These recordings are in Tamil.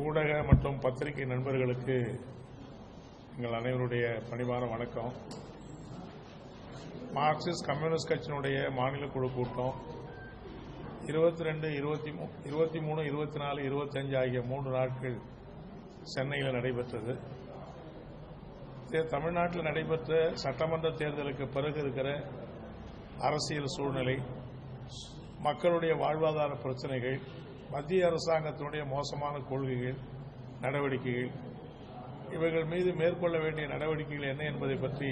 ஊடக மற்றும் பத்திரிகை நண்பர்களுக்கு எங்கள் அனைவருடைய பணிவான வணக்கம். மார்க்சிஸ்ட் கம்யூனிஸ்ட் கட்சியினுடைய மாநில குழு கூட்டம் இருபத்தி ரெண்டு இருபத்தி இருபத்தி மூணு இருபத்தி நாலு இருபத்தஞ்சு ஆகிய மூன்று நாட்கள் சென்னையில் நடைபெற்றது. தமிழ்நாட்டில் நடைபெற்ற சட்டமன்ற தேர்தலுக்கு பிறகு இருக்கிற அரசியல் சூழ்நிலை மக்களுடைய வாழ்வாதார பிரச்சனைகள் மத்திய அரசாங்கத்தினுடைய மோசமான கொள்கைகள் நடவடிக்கைகள் இவைகள் மீது மேற்கொள்ள வேண்டிய நடவடிக்கைகள் என்ன என்பதை பற்றி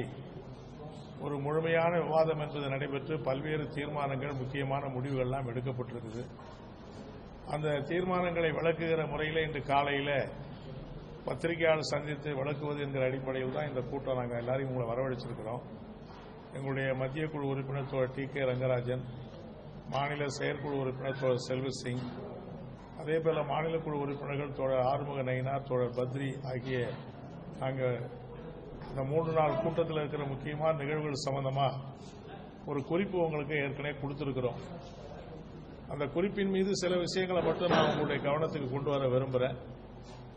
ஒரு முழுமையான விவாதம் என்பது நடைபெற்று பல்வேறு தீர்மானங்கள் முக்கியமான முடிவுகள்லாம் எடுக்கப்பட்டிருக்குது. அந்த தீர்மானங்களை விளக்குகிற முறையில் இன்று காலையில் பத்திரிகையாளர் சந்தித்து விளக்குவது என்கிற அடிப்படையில் தான் இந்த கூட்டம் நாங்கள் எல்லாரையும் உங்களை வரவழைச்சிருக்கிறோம். எங்களுடைய மத்திய குழு உறுப்பினர் தோழர் டி கே ரங்கராஜன் மாநில செயற்குழு உறுப்பினர் தோழர் செல்வி சிங் அதேபோல மாநில குழு உறுப்பினர்கள் தோழர் ஆறுமுக நயினார் தோழர் பத்ரி ஆகிய நாங்கள் இந்த மூன்று நாள் கூட்டத்தில் இருக்கிற முக்கியமான நிகழ்வுகள் சம்பந்தமாக ஒரு குறிப்பு உங்களுக்கு ஏற்கனவே கொடுத்திருக்கிறோம். அந்த குறிப்பின் மீது சில விஷயங்களை மட்டும் நான் உங்களுடைய கவனத்துக்கு கொண்டு வர விரும்புகிறேன்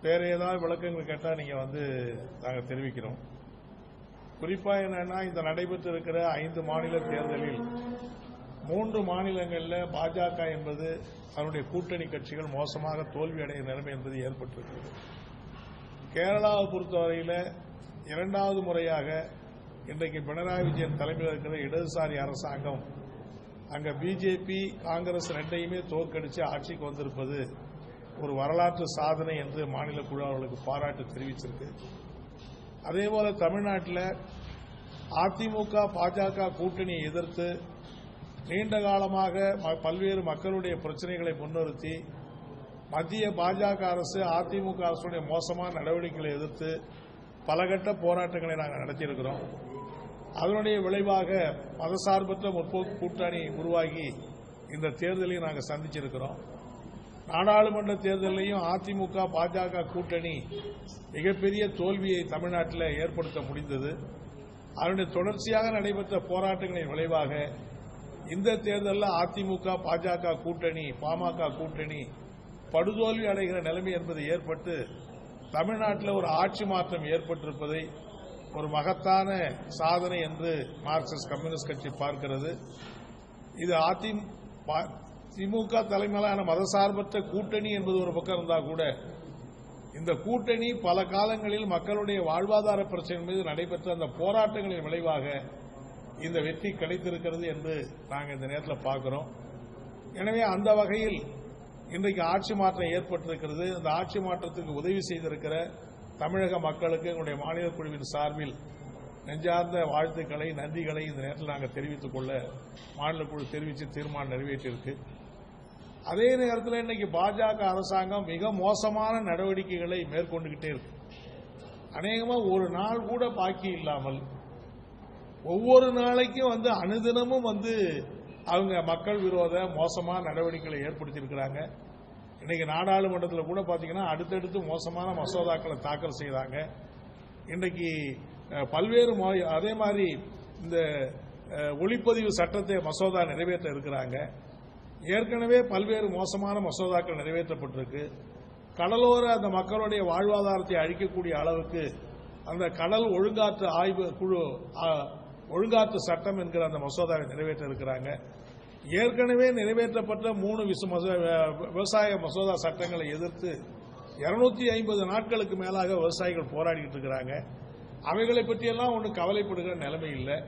வேற ஏதாவது விளக்கங்கள் கேட்டால் நீங்கள் வந்து நாங்கள் தெரிவிக்கிறோம். குறிப்பாக என்னன்னா இந்த நடைபெற்று இருக்கிற ஐந்து மாநில தேர்தலில் மூன்று மாநிலங்களில் பாஜக என்பது அதனுடைய கூட்டணி கட்சிகள் மோசமாக தோல்வி அடைய நிலைமை என்பது ஏற்பட்டிருக்கிறது. கேரளாவை பொறுத்தவரையில் இரண்டாவது முறையாக இன்றைக்கு பினராயி விஜயன் தலைமையில் இருக்கிற இடதுசாரி அரசாங்கம் அங்க பிஜேபி காங்கிரஸ் ரெண்டையுமே தோற்கடிச்சு ஆட்சிக்கு வந்திருப்பது ஒரு வரலாற்று சாதனை என்று மாநில குழு அவர்களுக்கு பாராட்டு தெரிவிச்சிருக்கு. அதேபோல தமிழ்நாட்டில் அதிமுக பாஜக கூட்டணியை எதிர்த்து நீண்ட காலமாக ம- பல்வேறு மக்களுடைய பிரச்சனைகளை முன்னிறுத்தி மத்திய பாஜக அரசு அதிமுக அரசுடைய மோசமான நடவடிக்கைகளை எதிர்த்து பலகட்ட போராட்டங்களை நாங்கள் நடத்தியிருக்கிறோம். அதனுடைய விளைவாக மதசார்பற்ற முற்போக்கு கூட்டணி உருவாகி இந்த தேர்தலை நாங்கள் சந்திச்சிருக்கிறோம். நாடாளுமன்ற தேர்தலையும் அதிமுக பாஜக கூட்டணி மிகப்பெரிய தோல்வியை தமிழ்நாட்டில் ஏற்படுத்த முடிந்தது. அதனுடைய தொடர்ச்சியாக நடைபெற்ற போராட்டங்களின் விளைவாக இந்த தேர்தலில் அதிமுக பாஜக கூட்டணி பாமக கூட்டணி படுதோல்வி அடைகிற நிலைமை என்பது ஏற்பட்டு தமிழ்நாட்டில் ஒரு ஆட்சி மாற்றம் ஏற்பட்டிருப்பதை ஒரு மகத்தான சாதனை என்று மார்க்சிஸ்ட் கம்யூனிஸ்ட் கட்சி பார்க்கிறது. இது அதிமுக திமுக தலைமையிலான மதசார்பற்ற கூட்டணி என்பது ஒரு பக்கம் இருந்தால் கூட இந்த கூட்டணி பல காலங்களில் மக்களுடைய வாழ்வாதார பிரச்சனை மீது நடைபெற்ற அந்த போராட்டங்களின் விளைவாக இந்த வெற்றி கிடைத்திருக்கிறது என்று நாங்கள் இந்த நேரத்தில் பார்க்கிறோம். எனவே அந்த வகையில் இன்றைக்கு ஆட்சி மாற்றம் ஏற்பட்டிருக்கிறது. அந்த ஆட்சி மாற்றத்துக்கு உதவி செய்திருக்கிற தமிழக மக்களுக்கு எங்களுடைய மாநில குழுவின் சார்பில் நெஞ்சார்ந்த வாழ்த்துக்களை நன்றிகளை இந்த நேரத்தில் நாங்கள் தெரிவித்துக் கொள்ள மாநில குழு தெரிவித்து தீர்மானம் நிறைவேற்றியிருக்கு. அதே நேரத்தில் இன்னைக்கு பாஜக அரசாங்கம் மிக மோசமான நடவடிக்கைகளை மேற்கொண்டுகிட்டே இருக்கு. அநேகமாக ஒரு நாள் கூட பாக்கி இல்லாமல் ஒவ்வொரு நாளைக்கும் வந்து அனுதினமும் வந்து அவங்க மக்கள் விரோத மோசமான நடவடிக்கைகளை ஏற்படுத்தியிருக்கிறாங்க. இன்னைக்கு நாடாளுமன்றத்தில் கூட பாத்தீங்கன்னா அடுத்தடுத்து மோசமான மசோதாக்களை தாக்கல் செய்தாங்க. இன்றைக்கு பல்வேறு அதே மாதிரி இந்த ஒளிப்பதிவு சட்டத்தை மசோதா நிறைவேற்ற இருக்கிறாங்க. ஏற்கனவே பல்வேறு மோசமான மசோதாக்கள் நிறைவேற்றப்பட்டிருக்கு. கடலோர அந்த மக்களுடைய வாழ்வாதாரத்தை அழிக்கக்கூடிய அளவுக்கு அந்த கடல் ஒழுங்காற்று ஆய்வு குழு ஒழுங்காற்று சட்டம் என்கிற அந்த மசோதாவை நிறைவேற்ற இருக்கிறாங்க. ஏற்கனவே நிறைவேற்றப்பட்ட மூணு மசோ- விவசாய மசோதா சட்டங்களை எதிர்த்து இருநூத்தி ஐம்பது நாட்களுக்கு மேலாக விவசாயிகள் போராடிட்டு இருக்கிறாங்க. அவைகளை பற்றியெல்லாம் ஒன்றும் கவலைப்படுகிற நிலைமை இல்லை.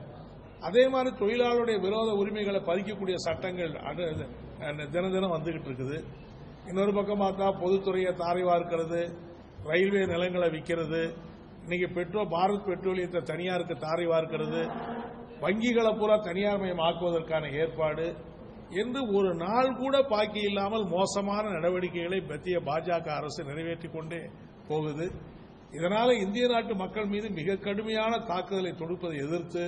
அதே மாதிரி தொழிலாளருடைய விரோத உரிமைகளை பறிக்கக்கூடிய சட்டங்கள் தினம் தினம் வந்துகிட்டு இருக்குது. இன்னொரு பக்கம் பார்த்தா பொதுத்துறையை தாரை வார்க்கிறது ரயில்வே நிலங்களை விற்கிறது. இன்னைக்கு பெட்ரோல் பாரத் பெட்ரோலியத்தை தனியாருக்கு தாரை வார்க்கிறது வங்கிகளை பூரா தனியார்மயமாக்குவதற்கான ஏற்பாடு என்று ஒரு நாள் கூட பாக்கி இல்லாமல் மோசமான நடவடிக்கைகளை மத்திய பாஜக அரசு நிறைவேற்றிக் கொண்டே போகுது. இதனால இந்திய நாட்டு மக்கள் மீது மிக கடுமையான தாக்குதலை தொடுப்பதை எதிர்த்து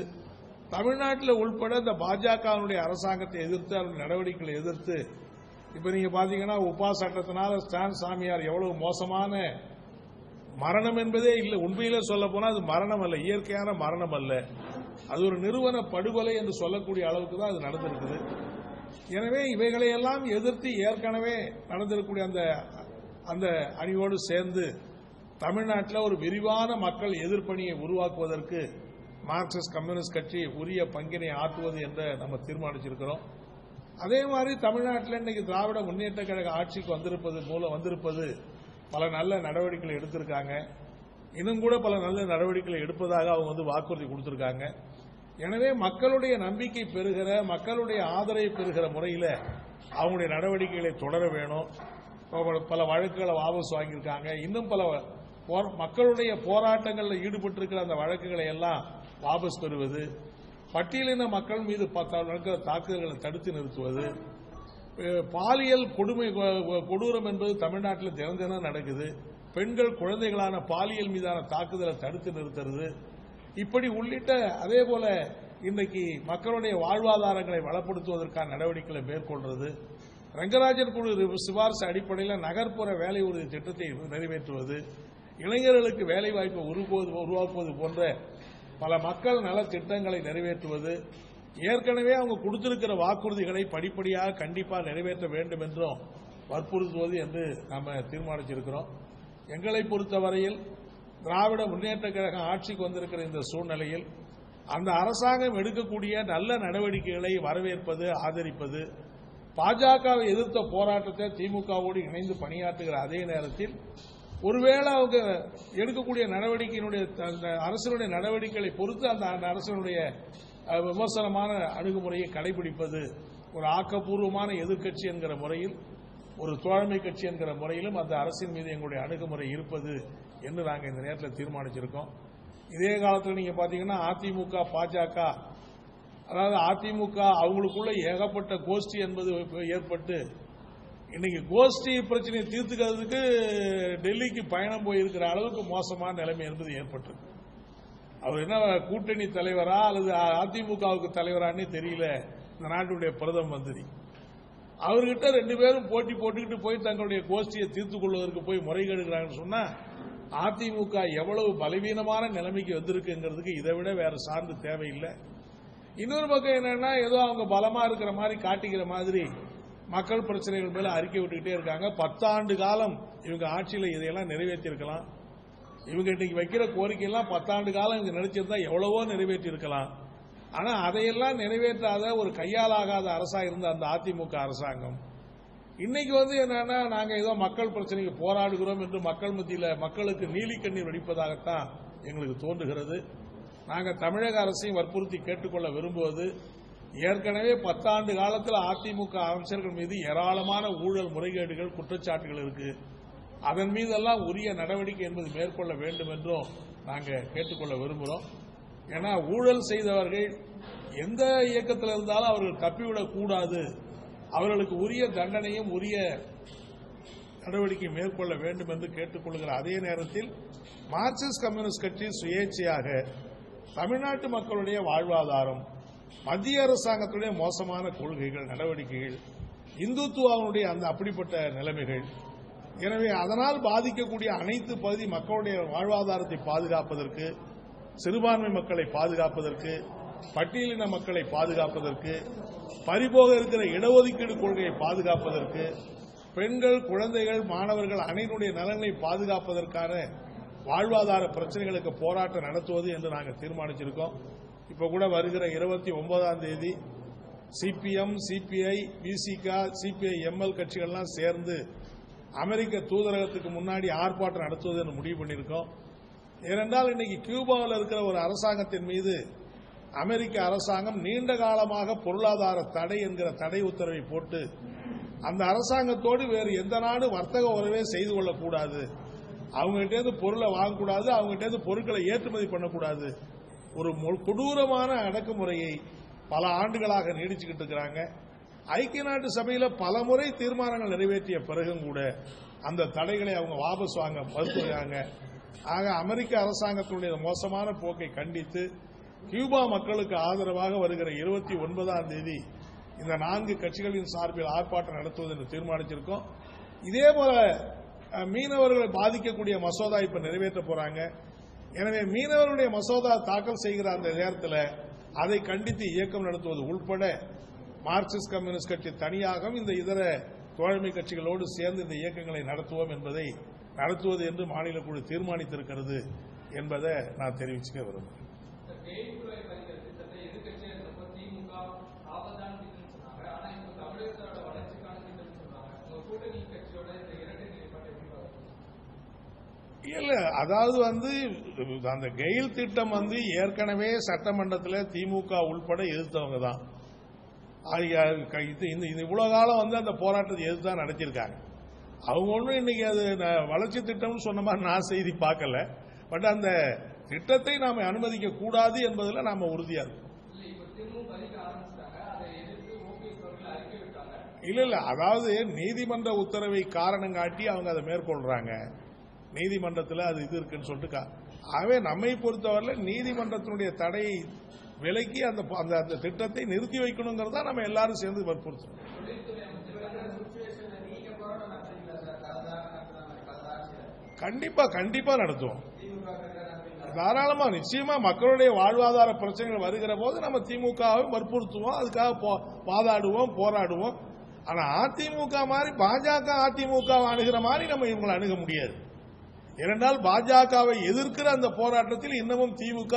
தமிழ்நாட்டில் உள்பட இந்த பாஜகவினுடைய அரசாங்கத்தை எதிர்த்து அவருடைய நடவடிக்கைகளை எதிர்த்து இப்ப நீங்க பாத்தீங்கன்னா உபா சட்டத்தினால ஸ்டான் சாமியார் எவ்வளவு மோசமான மரணம் என்பதே இல்லை. உண்மையிலே சொல்ல போனா அது மரணம் அல்ல இயற்கையான மரணம் அல்ல. அது ஒரு நிறுவன படுகொலை என்று சொல்லக்கூடிய அளவுக்கு தான் அது நடந்திருக்குது. எனவே இவைகளை எல்லாம் எதிர்த்து ஏற்கனவே நடந்திருக்கக்கூடிய அந்த அந்த அணியோடு சேர்ந்து தமிழ்நாட்டில் ஒரு விரிவான மக்கள் எதிர்ப்பணியை உருவாக்குவதற்கு மார்க்சிஸ்ட் கம்யூனிஸ்ட் கட்சி உரிய பங்கினை ஆற்றுவது என்று நம்ம தீர்மானிச்சிருக்கிறோம். அதே மாதிரி தமிழ்நாட்டில் இன்னைக்கு திராவிட முன்னேற்ற கழக ஆட்சிக்கு வந்திருப்பது மூலம் வந்திருப்பது பல நல்ல நடவடிக்கைகளை எடுத்திருக்காங்க. இன்னும் கூட பல நல்ல நடவடிக்கைகளை எடுப்பதாக அவங்க வந்து வாக்குறுதி கொடுத்திருக்காங்க. எனவே மக்களுடைய நம்பிக்கை பெறுகிற மக்களுடைய ஆதரவை பெறுகிற முறையில் அவங்களுடைய நடவடிக்கைகளை தொடர வேணும். பல- வழக்குகளை வாபஸ் வாங்கியிருக்காங்க. இன்னும் பல போர்- மக்களுடைய போராட்டங்களில் ஈடுபட்டிருக்கிற அந்த வழக்குகளை எல்லாம் வாபஸ் பெறுவது பட்டியலின மக்கள் மீது நடக்கிற தாக்குதல்களை தடுத்து நிறுத்துவது பாலியல் கொடுமை கொடூரம் என்பது தமிழ்நாட்டில் தினம் தினம் நடக்குது. பெண்கள் குழந்தைகளான பாலியல் மீதான தாக்குதலை தடுத்து நிறுத்துறது இப்படி உள்ளிட்ட அதே போல இன்றைக்கு மக்களுடைய வாழ்வாதாரங்களை வளப்படுத்துவதற்கான நடவடிக்கைகளை மேற்கொள்றது. ரங்கராஜன் குழு ரி- சிபாரிசு அடிப்படையில் நகர்ப்புற வேலை உறுதி திட்டத்தை நிறைவேற்றுவது இளைஞர்களுக்கு வேலை வாய்ப்பை உருவாக்குவது உருவாக்குவது போன்ற பல மக்கள் நல திட்டங்களை நிறைவேற்றுவது ஏற்கனவே அவங்க கொடுத்திருக்கிற வாக்குறுதிகளை படிப்படியாக கண்டிப்பாக நிறைவேற்ற வேண்டும் என்றும் வற்புறுத்துவது என்று நாம தீர்மானிச்சிருக்கிறோம். எங்களை பொறுத்தவரையில் திராவிட முன்னேற்ற கழகம் ஆட்சிக்கு வந்திருக்கிற இந்த சூழ்நிலையில் அந்த அரசாங்கம் எடுக்கக்கூடிய நல்ல நடவடிக்கைகளை வரவேற்பது ஆதரிப்பது பாஜகவை எதிர்த்த போராட்டத்தை திமுகவோடு இணைந்து பணியாற்றுகிற அதே நேரத்தில் ஒருவேளை அவங்க எடுக்கக்கூடிய நடவடிக்கையினுடைய அந்த அரசினுடைய நடவடிக்கைகளை பொறுத்து அந்த அந்த அரசினுடைய விமர்சனமான அணுகுமுறையை கடைபிடிப்பது ஒரு ஆக்கப்பூர்வமான எதிர்க்கட்சி என்கிற முறையில் ஒரு தோழமை கட்சி என்கிற முறையிலும் அந்த அரசின் மீது எங்களுடைய அணுகுமுறை இருப்பது என்று நாங்கள் இந்த நேரத்தில் தீர்மானிச்சிருக்கோம். இதே காலத்தில் நீங்க பாத்தீங்கன்னா அதிமுக பாஜக அதாவது அதிமுக அவங்களுக்குள்ள ஏகப்பட்ட கோஷ்டி என்பது ஏற்பட்டு இன்னைக்கு கோஷ்டி பிரச்சனையை தீர்த்துக்கிறதுக்கு டெல்லிக்கு பயணம் போயிருக்கிற அளவுக்கு மோசமான நிலைமை என்பது ஏற்பட்டு அவர் என்ன கூட்டணி தலைவரா அல்லது அதிமுகவுக்கு தலைவரான்னு தெரியல. இந்த நாட்டுடைய பிரதம மந்திரி. அவர்கிட்ட ரெண்டு பேரும் போட்டி போட்டுக்கிட்டு போய் தங்களுடைய கோஷ்டியை தீர்த்துக் கொள்வதற்கு போய் முறைகேடுகிறாங்கன்னு சொன்னா அதிமுக எவ்வளவு பலவீனமான நிலைமைக்கு வந்திருக்குங்கிறதுக்கு இதை விட வேற சார்ந்து தேவையில்லை. இன்னொரு பக்கம் என்னன்னா ஏதோ அவங்க பலமா இருக்கிற மாதிரி காட்டிக்கிற மாதிரி மக்கள் பிரச்சனைகள் மேல அறிக்கை விட்டுக்கிட்டே இருக்காங்க. பத்தாண்டு காலம் இவங்க ஆட்சியில் இதையெல்லாம் நிறைவேற்றியிருக்கலாம். இவங்க இன்னைக்கு வைக்கிற கோரிக்கையெல்லாம் பத்தாண்டு காலம் இங்க நினைச்சிருந்தா எவ்வளவோ நிறைவேற்றி இருக்கலாம் ஆனா அதையெல்லாம் நிறைவேற்றாத ஒரு கையாலாகாத அரசா இருந்த அந்த அதிமுக அரசாங்கம் இன்னைக்கு வந்து என்னன்னா நாங்க ஏதோ மக்கள் பிரச்சனைக்கு போராடுகிறோம் என்று மக்கள் மத்தியில் மக்களுக்கு நீலி கண்ணீர் வெடிப்பதாகத்தான் எங்களுக்கு தோன்றுகிறது. நாங்கள் தமிழக அரசையும் வற்புறுத்தி கேட்டுக்கொள்ள விரும்புவது ஏற்கனவே பத்தாண்டு காலத்தில் அதிமுக அமைச்சர்கள் மீது ஏராளமான ஊழல் முறைகேடுகள் குற்றச்சாட்டுகள் இருக்கு. அதன் மீதெல்லாம் உரிய நடவடிக்கை என்பது மேற்கொள்ள வேண்டும் என்றும் நாங்கள் கேட்டுக்கொள்ள விரும்புகிறோம் ஏன்னா ஊழல் செய்தவர்கள் எந்த இயக்கத்தில் இருந்தாலும் அவர்கள் தப்பிவிடக்கூடாது. அவர்களுக்கு உரிய தண்டனையும் உரிய நடவடிக்கை மேற்கொள்ள வேண்டும் என்று கேட்டுக்கொள்கிற அதே நேரத்தில் மார்க்சிஸ்ட் கம்யூனிஸ்ட் கட்சி சுயேட்சையாக தமிழ்நாட்டு மக்களுடைய வாழ்வாதாரம் மத்திய அரசாங்கத்துடைய மோசமான கொள்கைகள் நடவடிக்கைகள் இந்துத்துவாவுடைய அந்த அப்படிப்பட்ட நிலைமைகள். எனவே அதனால் பாதிக்கக்கூடிய அனைத்து பகுதி மக்களுடைய வாழ்வாதாரத்தை பாதுகாப்பதற்கு சிறுபான்மை மக்களை பாதுகாப்பதற்கு பட்டியலின மக்களை பாதுகாப்பதற்கு பறிபோக இருக்கிற இடஒதுக்கீடு கொள்கையை பாதுகாப்பதற்கு பெண்கள் குழந்தைகள் மாணவர்கள் அனைவருடைய நலனை பாதுகாப்பதற்கான வாழ்வாதார பிரச்சனைகளுக்கு போராட்டம் நடத்துவது என்று நாங்கள் தீர்மானிச்சிருக்கோம். இப்ப கூட வருகிற இருபத்தி ஒன்பதாம் தேதி சிபிஎம் சிபிஐ பிசிக சிபிஐ எம்எல் கட்சிகள்லாம் சேர்ந்து அமெரிக்க தூதரகத்துக்கு முன்னாடி ஆர்ப்பாட்டம் நடத்துவது என்று முடிவு பண்ணியிருக்கோம். ஏனென்றால் இன்னைக்கு கியூபாவில் இருக்கிற ஒரு அரசாங்கத்தின் மீது அமெரிக்க அரசாங்கம் நீண்ட காலமாக பொருளாதார தடை என்கிற தடை உத்தரவை போட்டு அந்த அரசாங்கத்தோடு வேறு எந்த நாடு வர்த்தக உறவே செய்து கொள்ளக்கூடாது. அவங்ககிட்டேருந்து பொருளை வாங்கக்கூடாது அவங்ககிட்டேருந்து பொருட்களை ஏற்றுமதி பண்ணக்கூடாது. ஒரு மொ- கொடூரமான அடக்குமுறையை பல ஆண்டுகளாக நீடிச்சுக்கிட்டு இருக்கிறாங்க. ஐக்கிய நாட்டு சபையில பல முறை தீர்மானங்கள் நிறைவேற்றிய பிறகும் கூட அந்த தடைகளை அவங்க வாபஸ் வாங்க மறுத்துறாங்க ஆக அமெரிக்க அரசாங்கத்தினுடைய மோசமான போக்கை கண்டித்து கியூபா மக்களுக்கு ஆதரவாக வருகிற இருபத்தி ஒன்பதாம் தேதி இந்த நான்கு கட்சிகளின் சார்பில் ஆர்ப்பாட்டம் நடத்துவது என்று தீர்மானிச்சிருக்கோம். இதே போல மீனவர்களை பாதிக்கக்கூடிய மசோதா இப்ப நிறைவேற்ற போறாங்க. எனவே மீனவர்களுடைய மசோதா தாக்கல் செய்கிற அந்த நேரத்தில் அதை கண்டித்து இயக்கம் நடத்துவது உள்பட மார்க்சிஸ்ட் கம்யூனிஸ்ட் கட்சி தனியாகவும் இந்த இதர தோழமை கட்சிகளோடு சேர்ந்து இந்த இயக்கங்களை நடத்துவோம் என்பதை நடத்துவது என்று மாநில குழு தீர்மானித்திருக்கிறது என்பதை நான் தெரிவிச்சுக்க விரும்புகிறேன். இல்ல அதாவது வந்து அந்த கெயில் திட்டம் வந்து ஏற்கனவே சட்டமன்றத்தில் திமுக உள்பட எதிர்த்தவங்க தான். க- இது- இந்த இது இவ்வளவு காலம் வந்து அந்த போராட்டத்தை எதிர்த்து தான் அவங்க ஒன்றும் இன்னைக்கு அது வளர்ச்சி திட்டம்னு சொன்ன மாதிரி நான் செய்தி பார்க்கல. பட் அந்த திட்டத்தை நாம அனுமதிக்க கூடாது என்பதில் நாம உறுதியா இருக்கோம். இல்ல இல்ல அதாவது நீதிமன்ற உத்தரவை காரணம் காட்டி அவங்க அதை மேற்கொள்றாங்க. நீதிமன்றத்தில் அது இது இருக்குன்னு சொல்லிட்டு ஆகவே நம்மை பொறுத்தவரையில் நீதிமன்றத்தினுடைய தடையை விலக்கி அந்த அந்த அந்த திட்டத்தை நிறுத்தி வைக்கணுங்கிறதா நம்ம எல்லாரும் சேர்ந்து வற்புறுத்தணும் கண்டிப்பா கண்டிப்பா நடத்துவோம். தாராளமா நிச்சயமா மக்களுடைய வாழ்வாதார பிரச்சனைகள் வருகிற போது நம்ம திமுகவை வற்புறுத்துவோம். அதுக்காக போ- வாதாடுவோம் போராடுவோம். ஆனா அதிமுக மாதிரி பாஜக அதிமுக அணுகிற மாதிரி நம்ம இவங்களை அணுக முடியாது. இரண்டால் பாஜகவை எதிர்க்கிற அந்த போராட்டத்தில் இன்னமும் திமுக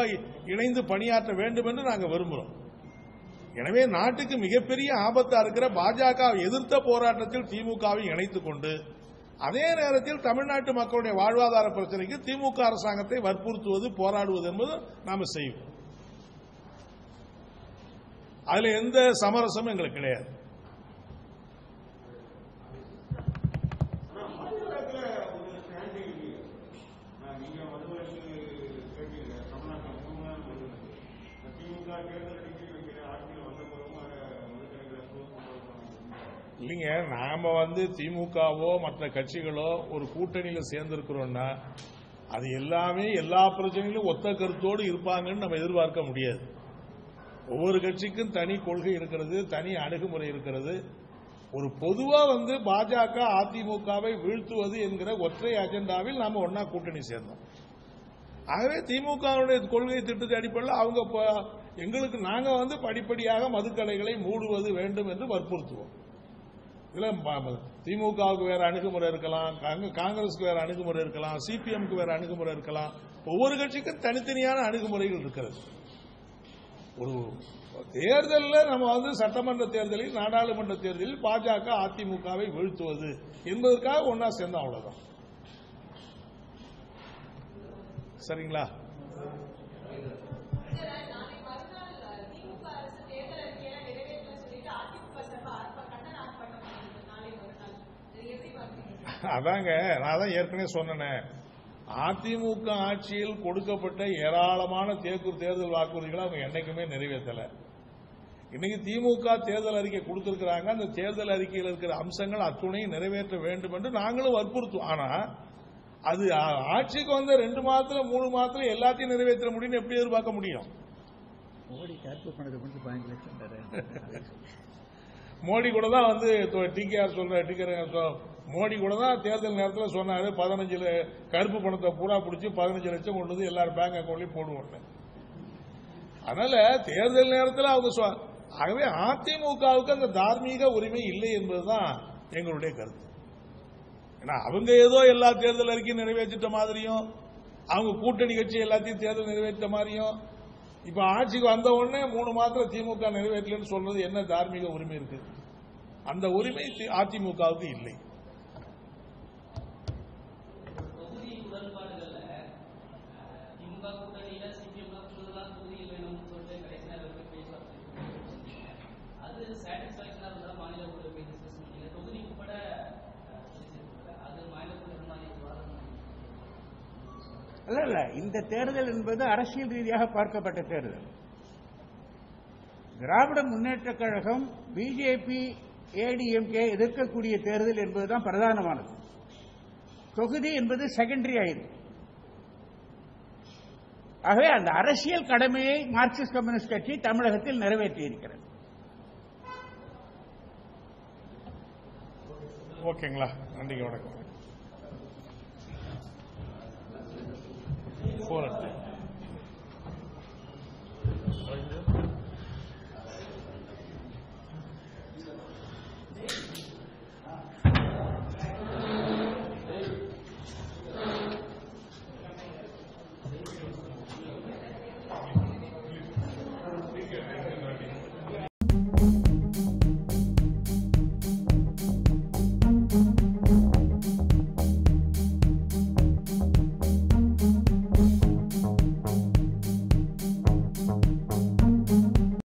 இணைந்து பணியாற்ற வேண்டும் என்று நாங்கள் விரும்புகிறோம். எனவே நாட்டுக்கு மிகப்பெரிய ஆபத்தா இருக்கிற பாஜக எதிர்த்த போராட்டத்தில் திமுகவை இணைத்துக் கொண்டு அதே நேரத்தில் தமிழ்நாட்டு மக்களுடைய வாழ்வாதார பிரச்சனைக்கு திமுக அரசாங்கத்தை வற்புறுத்துவது போராடுவது என்பது நாம செய்வோம். அதுல எந்த சமரசமும் எங்களுக்கு கிடையாது தமிழ்நாட்டுல ஒரு ஸ்டாண்டிங் இல்லையே. நான் நீங்க மதுவரைக்கு கேட்டீங்க தமிழ்நாட்டில் மூணு நாள் வருது திமுக தேர்தல் அறிக்கை வைக்கிற ஆட்சியில் வந்த பிறகும் மதுக்கடைகளை க்ளோஸ் பண்ணுறது இல்லைங்க நாம வந்து திமுகவோ மற்ற கட்சிகளோ ஒரு கூட்டணியில சேர்ந்திருக்கிறோம்னா அது எல்லாமே எல்லா பிரச்சனைகளும் ஒத்த கருத்தோடு இருப்பாங்கன்னு நம்ம எதிர்பார்க்க முடியாது. ஒவ்வொரு கட்சிக்கும் தனி கொள்கை இருக்கிறது தனி அணுகுமுறை இருக்கிறது. ஒரு பொதுவா வந்து பாஜக அதிமுகவை வீழ்த்துவது என்கிற ஒற்றை அஜெண்டாவில் நாம ஒன்னா கூட்டணி சேர்ந்தோம். ஆகவே திமுகவுடைய கொள்கை திட்டத்தை அடிப்படையில் அவங்க எங்களுக்கு நாங்க வந்து படிப்படியாக மதுக்கடைகளை மூடுவது வேண்டும் என்று வற்புறுத்துவோம். இதுல திமுகவுக்கு வேற அணுகுமுறை இருக்கலாம் காங்கிரஸுக்கு வேற அணுகுமுறை இருக்கலாம் சிபிஎம்க்கு வேற அணுகுமுறை இருக்கலாம். ஒவ்வொரு கட்சிக்கும் தனித்தனியான அணுகுமுறைகள் இருக்கிறது. ஒரு தேர்தலில் நம்ம வந்து சட்டமன்ற தேர்தலில் நாடாளுமன்ற தேர்தலில் பாஜக அதிமுகவை வீழ்த்துவது என்பதற்காக ஒன்னா சேர்ந்தோம் அவ்வளவுதான். சரிங்களா நாளை மறுநாள் திமுக அரசு தேர்தல் அறிக்கையெல்லாம் நிறைவேற்றல சொல்லிட்டு அதிமுக சார்பா ஆர்ப்பா- கண்டன ஆர்ப்பாட்டம் பண்ணுது நாளை மறுநாள் இதை எப்படி பார்க்கிறீங்க அதாங்க நான் தான் ஏற்கனவே சொன்னேனே. அதிமுக ஆட்சியில் கொடுக்கப்பட்ட ஏராளமான தேர்தல் தேர்தல் வாக்குறுதிகளை அவங்க என்னைக்குமே நிறைவேற்றல. இன்னைக்கு திமுக தேர்தல் அறிக்கை கொடுத்திருக்கிறாங்க. அந்த தேர்தல் அறிக்கையில் இருக்கிற அம்சங்கள் அத்துணையும் நிறைவேற்ற வேண்டும் என்று நாங்களும் வற்புறுத்துவோம். ஆனா அது ஆட்சிக்கு வந்த ரெண்டு மாதத்துல மூணு மாதத்துல எல்லாத்தையும் நிறைவேற்ற முடியும்னு எப்படி எதிர்பார்க்க முடியும்? மோடி கூட தான் வந்து டிகேஆர் சொல்ற டிகேஆர் மோடி கூட தான் தேர்தல் நேரத்தில் சொன்னாரு பதினஞ்சு ல- கருப்பு பணத்தை பூரா பிடிச்சி பதினஞ்சு லட்சம் கொண்டு வந்து எல்லாரும் பேங்க் அக்கௌண்ட்லயும் போடுவோம் அதனால தேர்தல் நேரத்தில் அவங்க ஆகவே அதிமுகவுக்கு அந்த தார்மீக உரிமை இல்லை என்பதுதான் எங்களுடைய கருத்து. ஏன்னா அவங்க ஏதோ எல்லா தேர்தல் அறிக்கையும் நிறைவேற்றிட்ட மாதிரியும் அவங்க கூட்டணி கட்சி எல்லாத்தையும் தேர்தல் நிறைவேற்ற மாதிரியும் இப்ப ஆட்சிக்கு வந்த உடனே மூணு மாதத்துல திமுக நிறைவேற்றலன்னு சொல்றது என்ன தார்மீக உரிமை இருக்கு? அந்த உரிமை அதிமுகவுக்கு இல்லை தொகுதி உடன்பாடுகள்ல அஹ், திமுக கூட்டணியில சிபிஎம் கூடுதலான தொகுதிகள் வேணும்னு சொல்லிட்டு கடைசி நேரம் வரைக்கும் பேச்சுவார்த்தை நடத்திருக்கீங்க. அது சாட்டிஸ்பாக்சனா இருந்தா மாநில குழு போய் டிஸ்கஸ் பண்ணீங்க தொகுதி உட்பட அஹ், பேசியிருக்கீங்க. அது மாநில குழு என்ன மாதிரி விவாதம் அல்ல இல்ல இந்த தேர்தல் என்பது அரசியல் ரீதியாக பார்க்கப்பட்ட தேர்தல். திராவிட முன்னேற்ற கழகம் பிஜேபி ஏடிஎம்கே எதிர்க்கக்கூடிய தேர்தல் என்பதுதான் பிரதானமானது. தொகுதி என்பது செகண்டரி ஆயிருக்கு ஆகவே அந்த அரசியல் கடமையை மார்க்சிஸ்ட் கம்யூனிஸ்ட் கட்சி தமிழகத்தில் நிறைவேற்றியிருக்கிறது. ஓகேங்களா? நன்றி வணக்கம். போன் எடுத்து